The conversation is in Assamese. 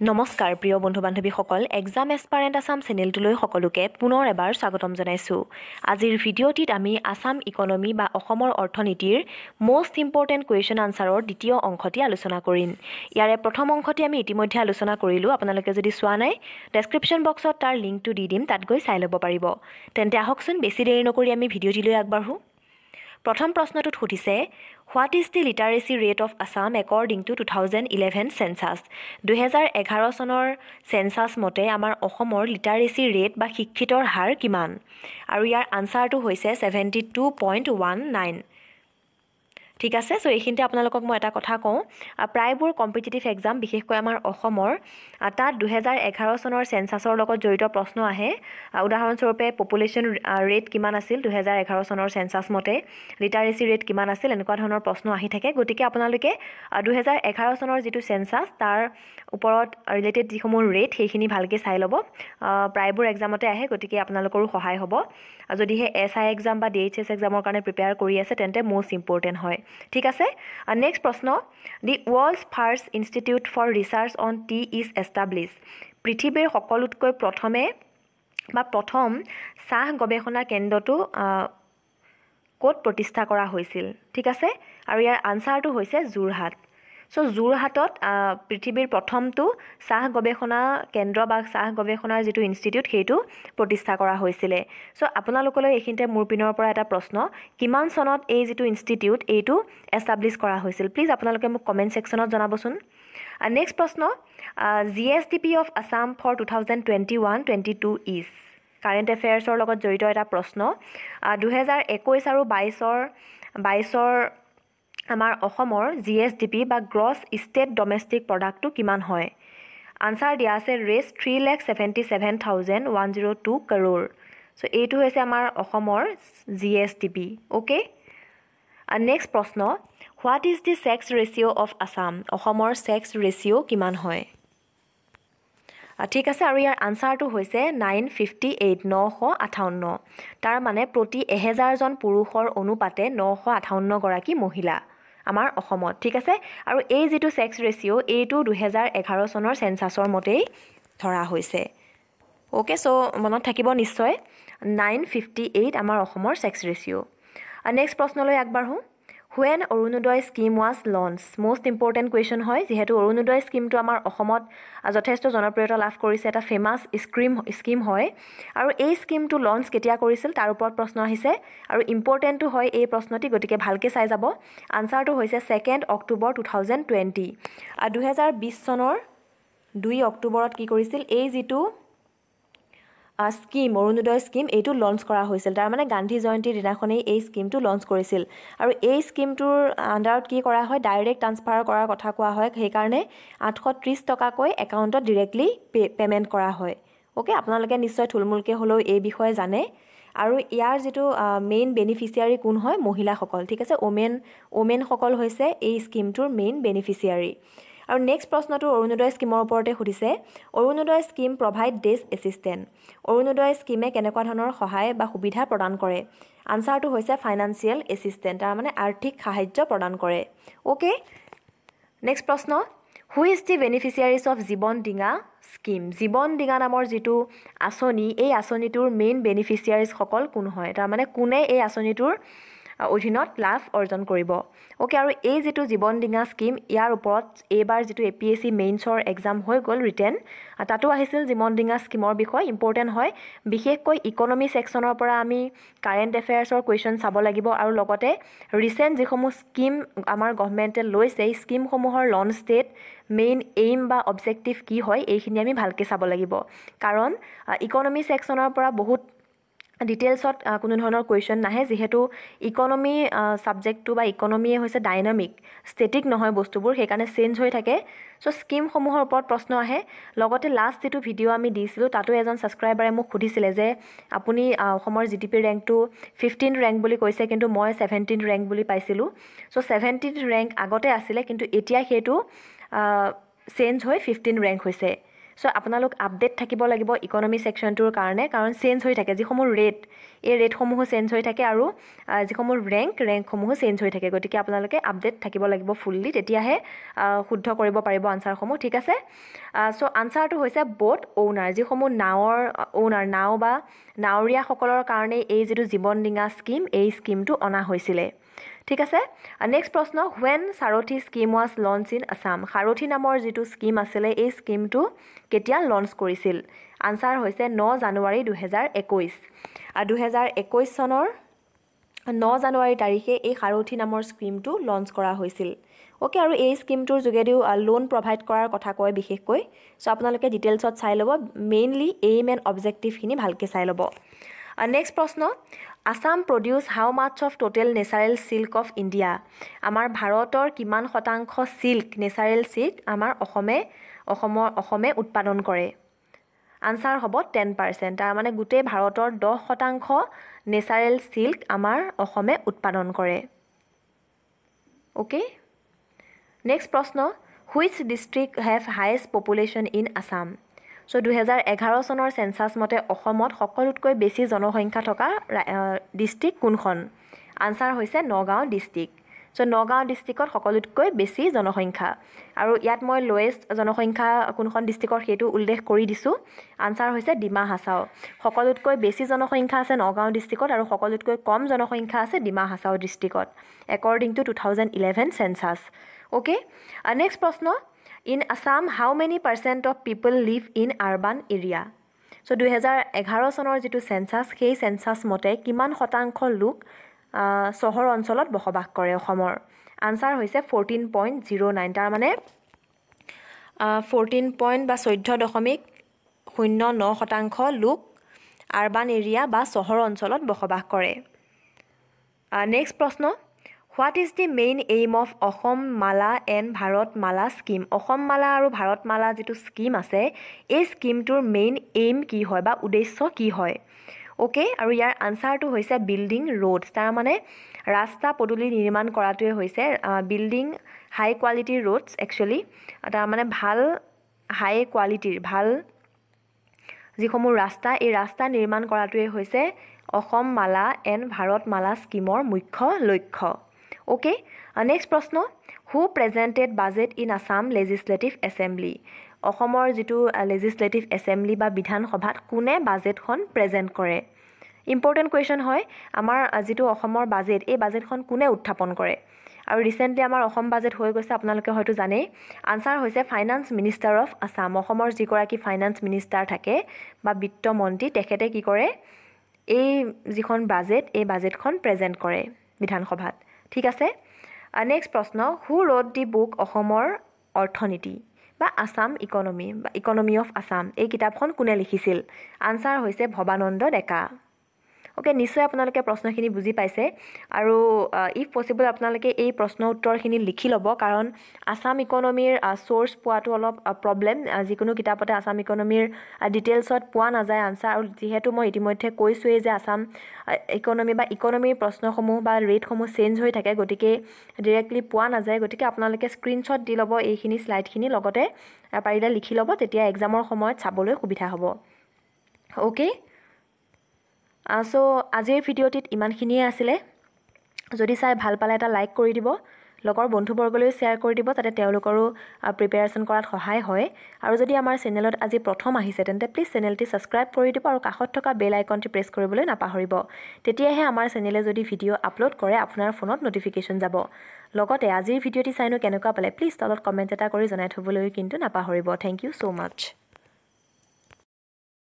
নমস্কাৰ প্ৰিয় বন্ধু বান্ধৱীসকল এক্সাম এছপাৰেণ্ট আছাম চেনেলটোলৈ সকলোকে পুনৰ এবাৰ স্বাগতম জনাইছোঁ। আজিৰ ভিডিঅ'টিত আমি আছাম ইকনমি বা অসমৰ অৰ্থনীতিৰ মষ্ট ইম্পৰ্টেণ্ট কুৱেশ্যন আনচাৰৰ দ্বিতীয় অংশটি আলোচনা কৰিম। ইয়াৰে প্ৰথম অংশটি আমি ইতিমধ্যে আলোচনা কৰিলোঁ আপোনালোকে যদি চোৱা নাই ডেছক্ৰিপশ্যন বক্সত তাৰ লিংকটো দি দিম তাত গৈ চাই ল'ব পাৰিব। তেন্তে আহকচোন বেছি দেৰি নকৰি আমি ভিডিঅ'টিলৈ আগবাঢ়োঁ। প্ৰথম প্ৰশ্নটোত সুধিছে what is the literacy rate of Assam according to two thousand eleven census দুহেজাৰ এঘাৰ চনৰ চেঞ্চাছ মতে আমাৰ অসমৰ লিটাৰেচি ৰেট বা শিক্ষিতৰ হাৰ কিমান? আৰু ইয়াৰ আনচাৰটো হৈছে seventy two point one nine. ঠিক আছে? চ' এইখিনিতে আপোনালোকক মই এটা কথা কওঁ। প্ৰায়বোৰ কম্পিটিটিভ এক্সাম বিশেষকৈ আমাৰ অসমৰ তাত দুহেজাৰ এঘাৰ চনৰ চেঞ্চাছৰ লগত জড়িত প্ৰশ্ন আহে। উদাহৰণস্বৰূপে পপুলেশ্যন ৰেট কিমান আছিল দুহেজাৰ এঘাৰ চনৰ চেঞ্চাছ মতে? লিটাৰেচি ৰেট কিমান আছিল? এনেকুৱা ধৰণৰ প্ৰশ্ন আহি থাকে। গতিকে আপোনালোকে দুহেজাৰ এঘাৰ চনৰ যিটো চেঞ্চাছ তাৰ ওপৰত ৰিলেটেড যিসমূহ ৰেট সেইখিনি ভালকৈ চাই ল'ব। প্ৰায়বোৰ এক্সামতে আহে গতিকে আপোনালোকৰো সহায় হ'ব। যদিহে এছ আই এক্সাম বা ডি এইচ এছ এক্সামৰ কাৰণে প্ৰিপেয়াৰ কৰি আছে তেন্তে মষ্ট ইম্পৰ্টেণ্ট হয়। ঠিক আছে? নেক্সট প্ৰশ্ন the world's first institute for research on tea is establish পৃথিৱীৰ সকলোতকৈ প্ৰথমে বা প্ৰথম চাহ গৱেষণা কেন্দ্ৰটো ক'ত প্ৰতিষ্ঠা কৰা হৈছিল? ঠিক আছে? আৰু ইয়াৰ আনচাৰটো হৈছে যোৰহাট। চ' যোৰহাটত পৃথিৱীৰ প্ৰথমটো চাহ গৱেষণা কেন্দ্ৰ বা চাহ গৱেষণাৰ যিটো ইনষ্টিটিউট সেইটো প্ৰতিষ্ঠা কৰা হৈছিলে। চ' আপোনালোকলৈ এইখিনিতে মোৰ পিনৰ পৰা এটা প্ৰশ্ন কিমান চনত এই যিটো ইনষ্টিটিউট এইটো এষ্টাব্লিছ কৰা হৈছিল? প্লিজ আপোনালোকে মোক কমেণ্ট ছেকশ্যনত জনাবচোন। নেক্সট প্ৰশ্ন G S D P of Assam for two thousand twenty one twenty two is. Current এফেয়াৰ্ছৰ লগত জড়িত এটা প্ৰশ্ন দুহেজাৰ একৈছ আৰু বাইছৰ বাইছৰ আমাৰ অসমৰ জি এছ ডি পি বা গ্ৰছ ষ্টেট ডমেষ্টিক প্ৰডাক্টটো কিমান হয়? আনচাৰ দিয়া আছে Rs three lakh seventy seven thousand one zero' two কৰ'ৰ। So এইটো হৈছে আমাৰ অসমৰ G S D P okay? Next প্ৰশ্ন what is the sex ratio' of Assam? অসমৰ ছেক্স ৰেচিঅ' কিমান হয়? ঠিক আছে আৰু ইয়াৰ আনচাৰটো হৈছে নাইন ফিফটি এইট নশ আঠাৱন্ন। তাৰ মানে প্ৰতি এহেজাৰজন পুৰুষৰ অনুপাতে নশ আঠাৱন্নগৰাকী মহিলা। আমাৰ অসমত ঠিক আছে? আৰু এই যিটো ছেক্স ৰেচিঅ' এইটো দুহেজাৰ এঘাৰ চনৰ চেঞ্চাছৰ মতেই ধৰা হৈছে। অ'কে চ' মনত থাকিব নিশ্চয়। নাইন ফিফটি এইট আমাৰ অসমৰ ছেক্স ৰেচিঅ' নেক্সট প্ৰশ্নলৈ আগবাঢ়োঁ। When Orunodoi scheme was launch most important question হয় যিহেতু অৰুণোদয় স্কীমটো আমাৰ অসমত যথেষ্ট জনপ্ৰিয়তা লাভ কৰিছে এটা ফেমাছ স্কীম স্কীম হয়। আৰু এই স্কীমটো লঞ্চ কেতিয়া কৰিছিল তাৰ ওপৰত প্ৰশ্ন আহিছে। আৰু ইম্পৰ্টেণ্টটো হয় এই প্ৰশ্নটি গতিকে ভালকৈ চাই যাব। আনচাৰটো হৈছে second October two thousand twenty দুহেজাৰ বিছ চনৰ দুই অক্টোবৰত কি কৰিছিল এই যিটো স্কীম অৰুণোদয় স্কীম এইটো লঞ্চ কৰা হৈছিল। তাৰমানে গান্ধী জয়ন্তীৰ দিনাখনেই এই স্কীমটো লঞ্চ কৰিছিল। আৰু এই স্কীমটোৰ আণ্ডাৰত কি কৰা হয়? ডাইৰেক্ট ট্ৰান্সফাৰ কৰাৰ কথা কোৱা হয়। সেইকাৰণে আঠশ ত্ৰিছ টকাকৈ একাউণ্টত ডিৰেক্টলি পে পে'মেণ্ট কৰা হয়। অ'কে আপোনালোকে নিশ্চয় থুলমূলকৈ হ'লেও এই বিষয়ে জানে। আৰু ইয়াৰ যিটো মেইন বেনিফিচিয়াৰী কোন হয়? মহিলাসকল। ঠিক আছে ওমেন ওমেনসকল হৈছে এই স্কীমটোৰ মেইন বেনিফিচিয়াৰী আৰু নেক্সট প্ৰশ্নটো অৰুণোদয় স্কীমৰ ওপৰতে সুধিছে Orunodoi scheme provides assistance Orunodoi স্কীমে কেনেকুৱা ধৰণৰ সহায় বা সুবিধা প্ৰদান কৰে? আনচাৰটো হৈছে ফাইনেন্সিয়েল এছিষ্টেণ্ট তাৰমানে আৰ্থিক সাহাৰ্য প্ৰদান কৰে। অ'কে নেক্সট প্ৰশ্ন who is the beneficiaries of Jiban Dinga scheme জীৱন ডিঙা নামৰ যিটো আঁচনি এই আঁচনিটোৰ মেইন বেনিফিচিয়াৰিজসকল কোন হয়? তাৰমানে কোনে এই আঁচনিটোৰ অধীনত লাভ অৰ্জন কৰিব। অ'কে আৰু এই যিটো জীৱন ডিঙা স্কীম ইয়াৰ ওপৰত এইবাৰ যিটো এ পি এছ চি মেইনছৰ এক্সাম হৈ গ'ল ৰিটেন তাতো আহিছিল জীৱন ডিঙা স্কীমৰ বিষয়ে ইম্পৰ্টেণ্ট হয়। বিশেষকৈ ইকনমি ছেকশ্যনৰ পৰা আমি কাৰেণ্ট এফেয়াৰ্ছৰ কুৱেশ্যন চাব লাগিব আৰু লগতে ৰিচেণ্ট যিসমূহ স্কীম আমাৰ গভমেণ্টে লৈছে এই স্কীমসমূহৰ লঞ্চ ডেট মেইন এইম বা অবজেক্টিভ কি হয় এইখিনি আমি ভালকৈ চাব লাগিব। কাৰণ ইকনমি ছেকশ্যনৰ পৰা বহুত ডিটেইলছত কোনো ধৰণৰ কুৱেশ্যন নাহে যিহেতু ইকনমি ছাবজেক্টটো বা ইকনমিয়ে হৈছে ডাইনামিক ষ্টেটিক নহয় বস্তুবোৰ সেইকাৰণে চেঞ্জ হৈ থাকে। চ' স্কীমসমূহৰ ওপৰত প্ৰশ্ন আহে। লগতে লাষ্ট যিটো ভিডিঅ' আমি দিছিলোঁ তাতো এজন ছাবস্ক্ৰাইবাৰে মোক সুধিছিলে যে আপুনি অসমৰ জি ডি পি ৰেংকটো ফিফটিন ৰেংক বুলি কৈছে কিন্তু মই ছেভেণ্টিন ৰেংক বুলি পাইছিলোঁ। চ' ছেভেণ্টিন ৰেংক আগতে আছিলে কিন্তু এতিয়া সেইটো চেঞ্জ হৈ ফিফটিন ৰেংক হৈছে। ছ' আপোনালোক আপডেট থাকিব লাগিব ইকনমি ছেকশ্যনটোৰ কাৰণে কাৰণ চেঞ্জ হৈ থাকে যিসমূহ ৰেট এই ৰেটসমূহো চেঞ্জ হৈ থাকে আৰু যিসমূহ ৰেংক ৰেংকসমূহো চেঞ্জ হৈ থাকে। গতিকে আপোনালোকে আপডেট থাকিব লাগিব ফুল্লি তেতিয়াহে শুদ্ধ কৰিব পাৰিব আনচাৰসমূহ ঠিক আছে? ছ' আনচাৰটো হৈছে ব'ট অ'নাৰ যিসমূহ নাৱৰ অ'নাৰ নাও বা নাৱৰীয়াসকলৰ কাৰণে এই যিটো জীৱন ডিঙা স্কীম এই স্কীমটো অনা হৈছিলে। ঠিক আছে? নেক্সট প্ৰশ্ন when Sarathi scheme was launch in Assam Sarathi নামৰ যিটো স্কীম আছিলে এই স্কীমটো কেতিয়া লঞ্চ কৰিছিল? আনচাৰ হৈছে ন জানুৱাৰী দুহেজাৰ একৈছ আৰু দুহেজাৰ একৈছ চনৰ ন জানুৱাৰী তাৰিখে এই সাৰথি নামৰ স্কীমটো লঞ্চ কৰা হৈছিল। অ'কে আৰু এই স্কীমটোৰ যোগেদিও লোন প্ৰভাইড কৰাৰ কথা কয় বিশেষকৈ। ছ' আপোনালোকে ডিটেইলছত চাই ল'ব। মেইনলি এইম এণ্ড অবজেক্টিভখিনি ভালকৈ চাই ল'ব। নেক্সট প্ৰশ্ন Assam produce how much of total natural silk of India আমাৰ ভাৰতৰ কিমান শতাংশ চিল্ক নেচাৰেল চিল্ক আমাৰ অসমে অসমৰ অসমে উৎপাদন কৰে? আনচাৰ হ'ব টেন পাৰ্চেণ্ট তাৰমানে গোটেই ভাৰতৰ দহ শতাংশ নেচাৰেল চিল্ক আমাৰ অসমে উৎপাদন কৰে। অ'কে নেক্সট প্ৰশ্ন which district have highest population in Assam so' দুহেজাৰ এঘাৰ চনৰ চেঞ্চাছ মতে অসমত সকলোতকৈ বেছি জনসংখ্যা থকা ডিষ্ট্ৰিক্ট কোনখন? আনচাৰ হৈছে নগাঁও ডিষ্ট্ৰিক্ট চ' নগাঁও ডিষ্ট্ৰিক্টত সকলোতকৈ বেছি জনসংখ্যা। আৰু ইয়াত মই লৱেষ্ট জনসংখ্যা কোনখন ডিষ্ট্ৰিক্টৰ সেইটো উল্লেখ কৰি দিছোঁ। আনচাৰ হৈছে ডিমা হাছাও। সকলোতকৈ বেছি জনসংখ্যা আছে নগাঁও ডিষ্ট্ৰিক্টত আৰু সকলোতকৈ কম জনসংখ্যা আছে ডিমা হাছাও ডিষ্ট্ৰিক্টত according to two thousand eleven census okay next প্ৰশ্ন। In Assam how many percent of people live in urban area so' দুহেজাৰ এঘাৰ চনৰ যিটো চেঞ্চাছ সেই চেঞ্চাছ মতে কিমান শতাংশ লোক চহৰ অঞ্চলত বসবাস কৰে অসমৰ? আনচাৰ হৈছে ফ'ৰটিন পইণ্ট জিৰ' নাইন তাৰমানে ফ'ৰটিন পইণ্ট বা চৈধ্য দশমিক শূন্য ন শতাংশ লোক আৰ্বান এৰিয়া বা চহৰ অঞ্চলত বসবাস কৰে। নেক্সট প্ৰশ্ন। What is the main aim of Asom Mala and Bharat Mala scheme Asom Mala আৰু ভাৰত মালা যিটো স্কীম আছে এই স্কীমটোৰ মেইন এইম কি হয় বা উদ্দেশ্য কি হয়? অ'কে আৰু ইয়াৰ আনচাৰটো হৈছে বিল্ডিং ৰোডছ তাৰমানে ৰাস্তা পদূলি নিৰ্মাণ কৰাটোৱে হৈছে বিল্ডিং হাই কোৱালিটিৰ ৰোডছ একচুৱেলি তাৰমানে ভাল হাই কোৱালিটিৰ ভাল যিসমূহ ৰাস্তা এই ৰাস্তা নিৰ্মাণ কৰাটোৱে হৈছে অসম মালা এণ্ড ভাৰত মালা স্কীমৰ মুখ্য লক্ষ্য। অ'কে নেক্সট প্ৰশ্ন who presented budget in Assam legislative assembly অসমৰ যিটো লেজিছলেটিভ এছেম্বলি বা বিধানসভাত কোনে বাজেটখন প্ৰেজেণ্ট কৰে? ইম্পৰ্টেণ্ট কুৱেশ্যন হয় আমাৰ যিটো অসমৰ বাজেট এই বাজেটখন কোনে উত্থাপন কৰে? আৰু ৰিচেণ্টলি আমাৰ অসম বাজেট হৈ গৈছে আপোনালোকে হয়তো জানেই। আনচাৰ হৈছে ফাইনেন্স মিনিষ্টাৰ অফ আছাম অসমৰ যিগৰাকী ফাইনেন্স মিনিষ্টাৰ থাকে বা বিত্তমন্ত্ৰী তেখেতে কি কৰে? এই যিখন বাজেট এই বাজেটখন প্ৰেজেণ্ট কৰে বিধানসভাত। ঠিক আছে? নেক্সট প্ৰশ্ন হু ৰোড দি বুক অসমৰ অৰ্থনীতি বা আছাম ইকনমি বা ইকনমি অফ আছাম? এই কিতাপখন কোনে লিখিছিল? আনচাৰ হৈছে ভৱানন্দ ডেকা। অ'কে নিশ্চয় আপোনালোকে প্ৰশ্নখিনি বুজি পাইছে। আৰু ইফ পচিবল আপোনালোকে এই প্ৰশ্ন উত্তৰখিনি লিখি ল'ব। কাৰণ আছাম ইকনমিৰ চ'ৰ্চ পোৱাটো অলপ প্ৰব্লেম যিকোনো কিতাপতে আছাম ইকনমিৰ ডিটেইলছত পোৱা নাযায় আনচাৰ আৰু যিহেতু মই ইতিমধ্যে কৈছোঁৱেই যে আছাম ইকনমি বা ইকনমিৰ প্ৰশ্নসমূহ বা ৰেটসমূহ চেঞ্জ হৈ থাকে গতিকে ডিৰেক্টলি পোৱা নাযায়। গতিকে আপোনালোকে স্ক্ৰীনশ্বট দি ল'ব এইখিনি শ্লাইডখিনি লগতে পাৰিলে লিখি ল'ব। তেতিয়া এক্সামৰ সময়ত চাবলৈ সুবিধা হ'ব। অ'কে চ' আজিৰ ভিডিঅ'টিত ইমানখিনিয়ে আছিলে। যদি চাই ভাল পালে এটা লাইক কৰি দিব লগৰ বন্ধুবৰ্গলৈও শ্বেয়াৰ কৰি দিব যাতে তেওঁলোকৰো প্ৰিপেয়াৰেশ্যন কৰাত সহায় হয়। আৰু যদি আমাৰ চেনেলত আজি প্ৰথম আহিছে তেন্তে প্লিজ চেনেলটি ছাবস্ক্ৰাইব কৰি দিব আৰু কাষত থকা বেল আইকনটি প্ৰেছ কৰিবলৈ নাপাহৰিব। তেতিয়াহে আমাৰ চেনেলে যদি ভিডিঅ' আপলোড কৰে আপোনাৰ ফোনত ন'টিফিকেশ্যন যাব। লগতে আজিৰ ভিডিঅ'টি চাইনো কেনেকুৱা পালে প্লিজ তলত কমেণ্ট এটা কৰি জনাই থ'বলৈ কিন্তু নাপাহৰিব। Thank you so much